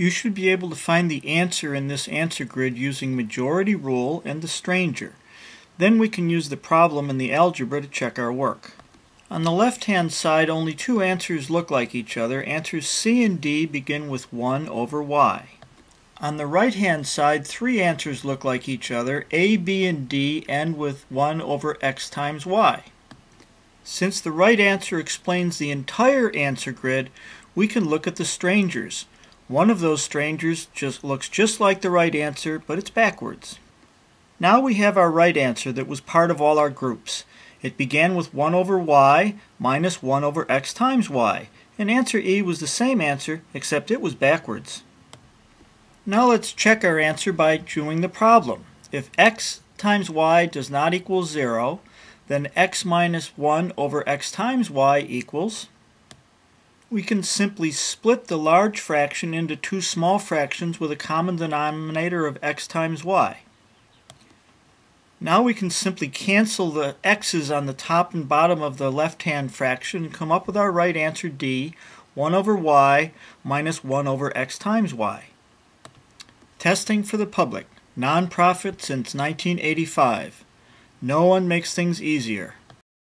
You should be able to find the answer in this answer grid using majority rule and the stranger. Then we can use the problem and the algebra to check our work. On the left-hand side, only two answers look like each other. Answers C and D begin with 1 over y. On the right-hand side, three answers look like each other. A, B, and D end with 1 over x times y. Since the right answer explains the entire answer grid, we can look at the strangers. One of those strangers just looks just like the right answer, but it's backwards. Now we have our right answer that was part of all our groups. It began with 1 over y minus 1 over x times y. And answer E was the same answer, except it was backwards. Now let's check our answer by doing the problem. If x times y does not equal 0, then x minus 1 over x times y equals... We can simply split the large fraction into two small fractions with a common denominator of x times y. Now we can simply cancel the x's on the top and bottom of the left-hand fraction and come up with our right answer d, 1 over y minus 1 over x times y. Testing for the public. Non-profit since 1985. No one makes things easier.